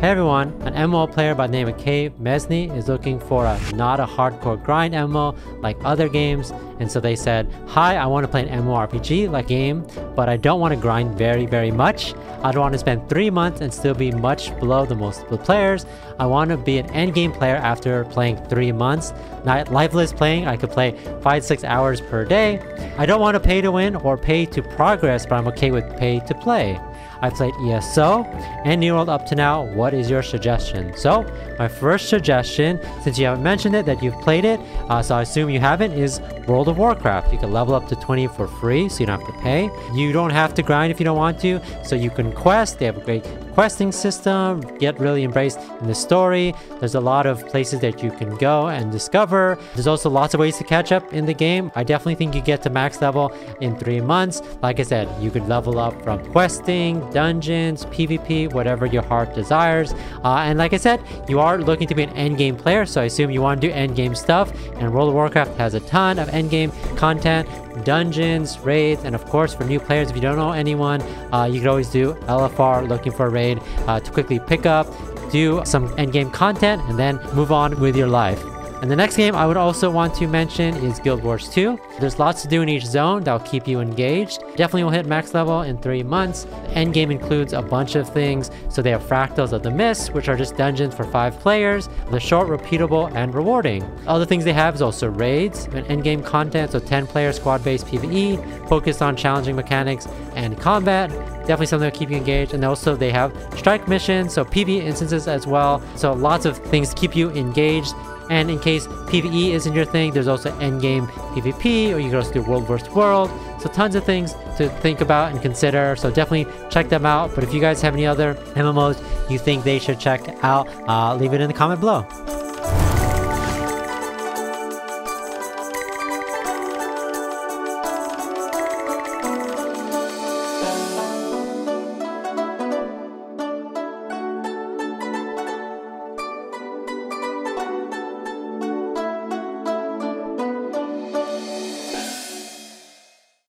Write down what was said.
Hey everyone, an MMO player by the name of Kay Mesny is looking for a not a hardcore grind MMO like other games, and so they said, Hi, I want to play an MMORPG like game, but I don't want to grind very, very much. I don't want to spend three months and still be much below the most the players. I want to be an endgame player after playing three months. Not lifeless playing, I could play five, six hours per day. I don't want to pay to win or pay to progress, but I'm okay with pay to play. I played ESO and New World up to now. What is your suggestion? So, my first suggestion, since you haven't mentioned it, that you've played it, uh, so I assume you haven't, is World of Warcraft. You can level up to 20 for free, so you don't have to pay. You don't have to grind if you don't want to, so you can quest. They have a great questing system, get really embraced in the story. There's a lot of places that you can go and discover. There's also lots of ways to catch up in the game. I definitely think you get to max level in three months. Like I said, you could level up from questing, dungeons, PvP, whatever your heart desires. Uh, and like I said, you are looking to be an endgame player, so I assume you want to do endgame stuff. And World of Warcraft has a ton of endgame content dungeons, raids, and of course for new players, if you don't know anyone, uh, you can always do LFR looking for a uh, to quickly pick up, do some endgame content, and then move on with your life. And the next game I would also want to mention is Guild Wars 2. There's lots to do in each zone that'll keep you engaged. Definitely will hit max level in three months. The end game includes a bunch of things. So they have Fractals of the Mist, which are just dungeons for five players. They're short, repeatable, and rewarding. Other things they have is also raids and end game content. So 10 player squad based PvE, focused on challenging mechanics and combat definitely something to keep you engaged. And also they have strike missions, so PvE instances as well. So lots of things to keep you engaged. And in case PvE isn't your thing, there's also endgame PvP, or you can also do World vs. World. So tons of things to think about and consider. So definitely check them out. But if you guys have any other MMOs you think they should check out, uh, leave it in the comment below.